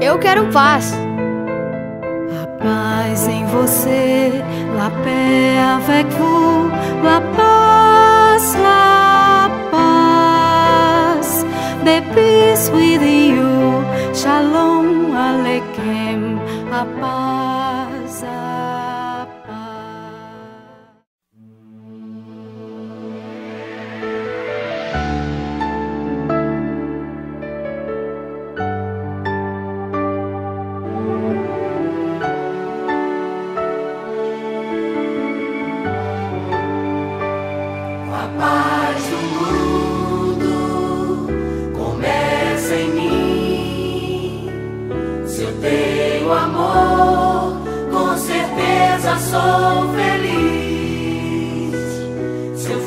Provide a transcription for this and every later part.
Eu quero paz. A paz em você, la paix avec vous, la paz, la paz. The peace with you, shalom aleichem, a paz,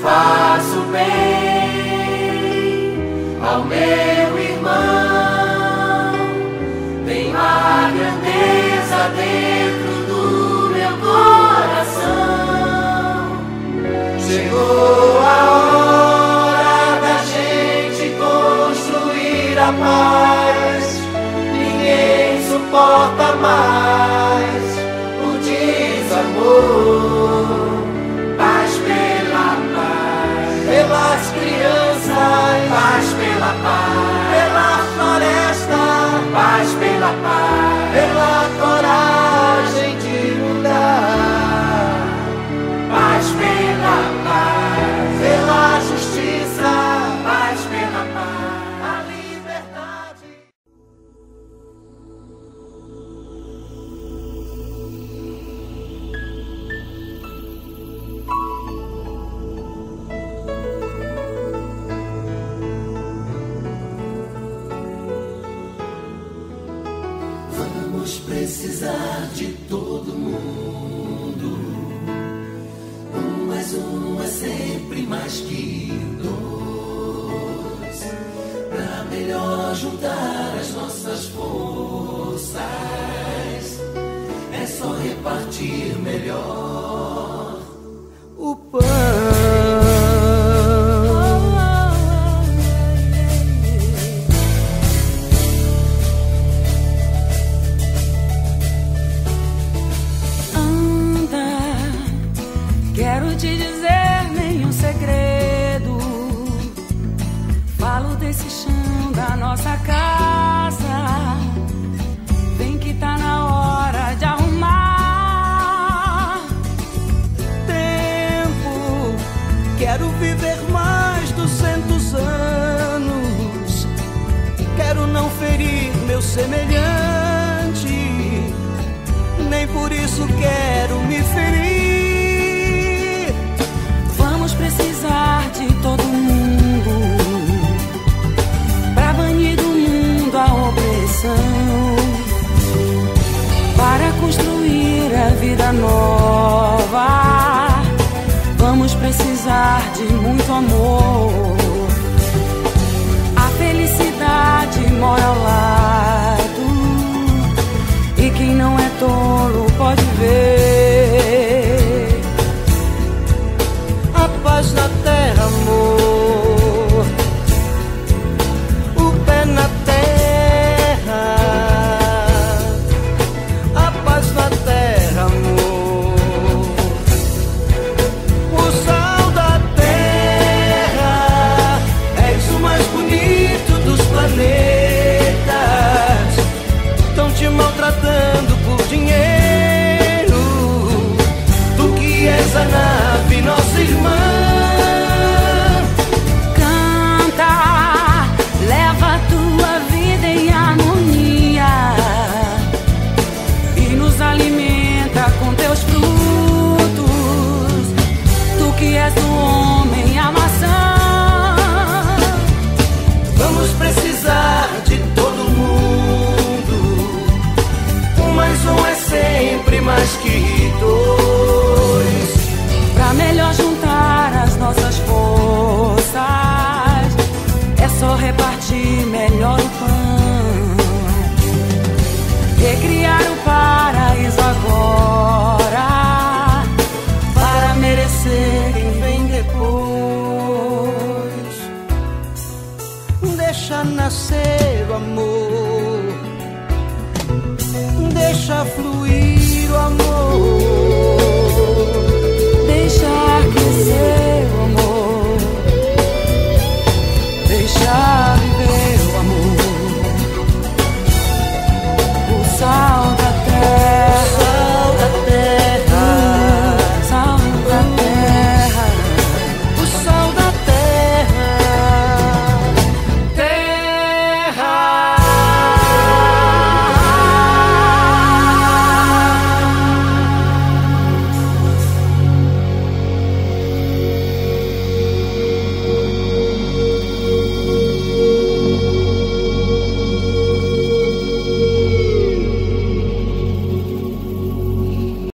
faço bem ao meu irmão, tenho a grandeza dentro do meu coração. Chegou a hora da gente construir a paz. Ninguém suporta mais Vamos precisar de todo mundo. Um mais um é sempre mais que dois. Pra melhor juntar as nossas forças, é só repartir melhor nossa casa. Vem que tá na hora de arrumar. Tempo, quero viver mais duzentos anos. Quero não ferir meu semelhante nem por isso quero me ferir. Vamos precisar de muito amor. A felicidade mora ao lado. E quem não é tolo pode ver A paz na pés do homem a maçã. Vamos precisar de todo mundo. Um mais um é sempre mais que dois. deixa nascer o amor, deixa fluir o amor.